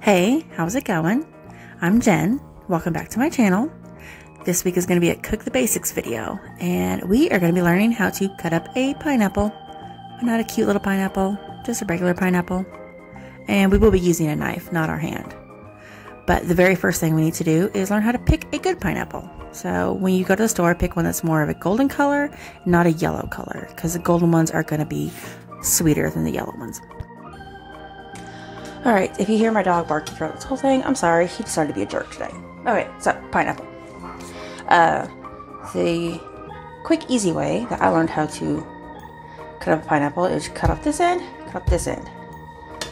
hey, how's it going? I'm Jen. Welcome back to my channel. This week is going to be a Cook the Basics video, and we are going to be learning how to cut up a pineapple. Not a cute little pineapple, just a regular pineapple. And we will be using a knife, not our hand. But the very first thing we need to do is learn how to pick a good pineapple. So when you go to the store, pick one that's more of a golden color, not a yellow color, because the golden ones are going to be sweeter than the yellow ones. Alright, if you hear my dog barking throughout this whole thing, I'm sorry, he decided to be a jerk today. Okay, so pineapple. Uh, the quick, easy way that I learned how to cut up a pineapple is cut off this end, cut off this end.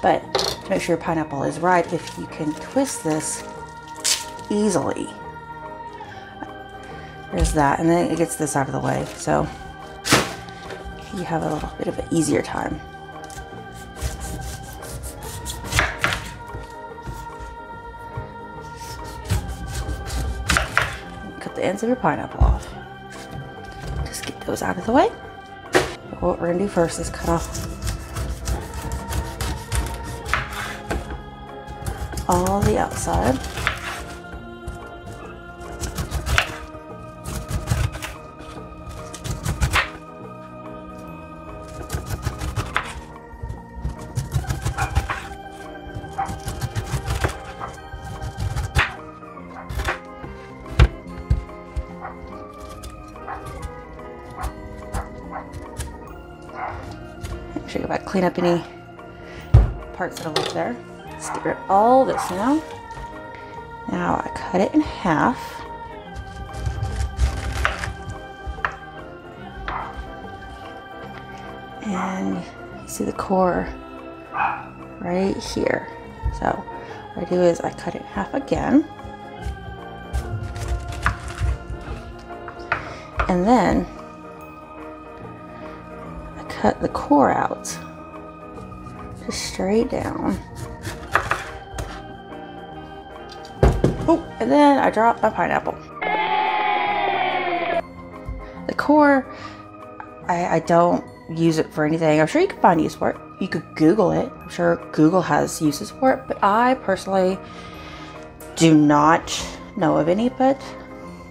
But to make sure your pineapple is right, if you can twist this easily, there's that, and then it gets this out of the way, so you have a little bit of an easier time. Cut the ends of your pineapple off. Just get those out of the way. What we're gonna do first is cut off all the outside. Clean up any parts that are left there. Let's get rid of all this now. Now I cut it in half. And see the core right here. So what I do is I cut it in half again. And then I cut the core out just straight down. Oh, and then I dropped my pineapple. The core, I, I don't use it for anything. I'm sure you can find use for it. You could Google it. I'm sure Google has uses for it, but I personally do not know of any, but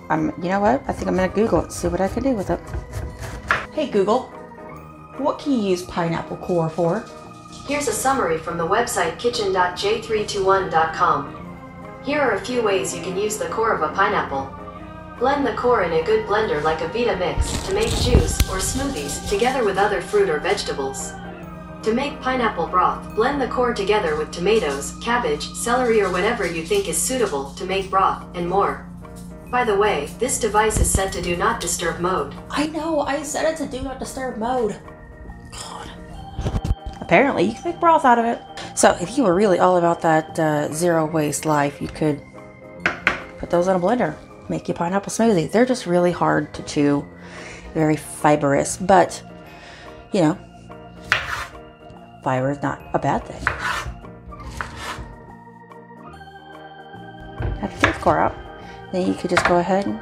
I'm, you know what? I think I'm gonna Google it, see what I can do with it. Hey Google, what can you use pineapple core for? Here's a summary from the website kitchen.j321.com. Here are a few ways you can use the core of a pineapple. Blend the core in a good blender like a Vitamix to make juice or smoothies together with other fruit or vegetables. To make pineapple broth, blend the core together with tomatoes, cabbage, celery or whatever you think is suitable to make broth, and more. By the way, this device is set to do not disturb mode. I know, I set it to do not disturb mode. Apparently, you can make broth out of it. So, if you were really all about that uh, zero waste life, you could put those in a blender, make your pineapple smoothie. They're just really hard to chew, very fibrous, but you know, fiber is not a bad thing. Have your core out. Then you could just go ahead and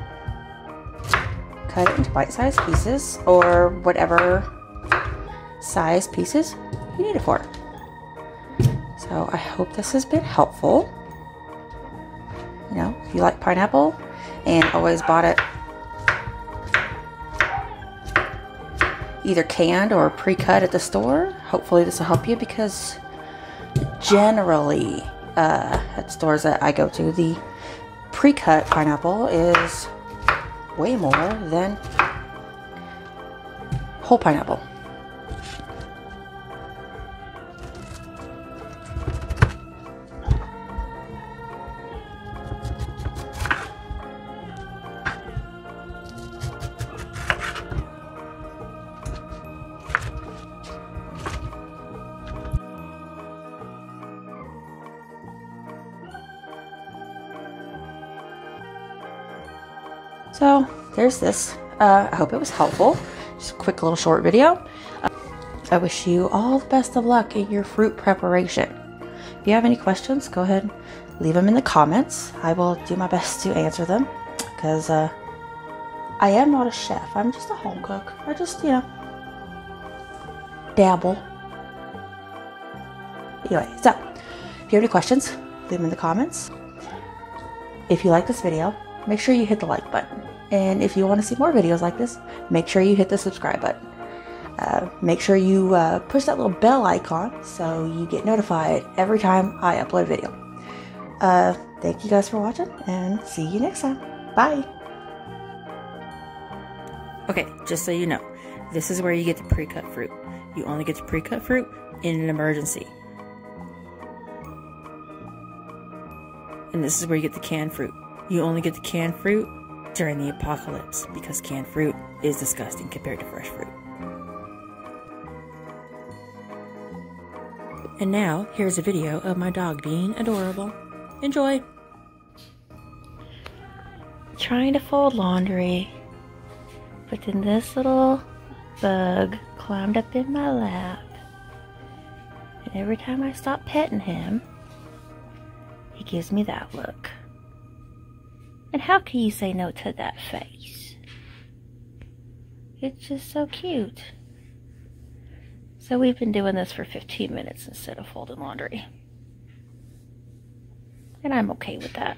cut it into bite-sized pieces or whatever size pieces you need it for. So I hope this has been helpful. You know, if you like pineapple and always bought it either canned or pre-cut at the store, hopefully this will help you because generally uh, at stores that I go to, the pre-cut pineapple is way more than whole pineapple. So there's this. Uh, I hope it was helpful. Just a quick little short video. Uh, I wish you all the best of luck in your fruit preparation. If you have any questions, go ahead leave them in the comments. I will do my best to answer them because uh, I am not a chef. I'm just a home cook. I just, you know, dabble. Anyway, so if you have any questions, leave them in the comments. If you like this video, make sure you hit the like button. And if you want to see more videos like this, make sure you hit the subscribe button. Uh, make sure you uh, push that little bell icon so you get notified every time I upload a video. Uh, thank you guys for watching and see you next time. Bye. Okay, just so you know, this is where you get the pre-cut fruit. You only get the pre-cut fruit in an emergency. And this is where you get the canned fruit. You only get the canned fruit during the apocalypse because canned fruit is disgusting compared to fresh fruit. And now, here's a video of my dog being adorable. Enjoy! Trying to fold laundry, but then this little bug climbed up in my lap. And every time I stop petting him, he gives me that look. And how can you say no to that face? It's just so cute. So we've been doing this for 15 minutes instead of folding laundry. And I'm okay with that.